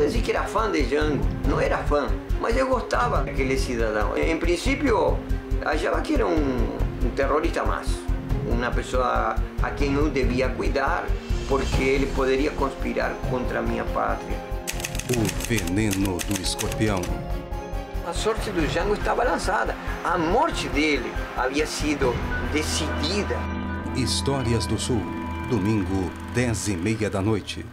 vou dizer que era fã de Django, não era fã, mas eu gostava daquele cidadão. Em princípio, achava que era um, um terrorista mais, uma pessoa a quem eu devia cuidar, porque ele poderia conspirar contra a minha pátria. O veneno do escorpião. A sorte do Jango estava lançada. A morte dele havia sido decidida. Histórias do Sul. Domingo, 10 e meia da noite.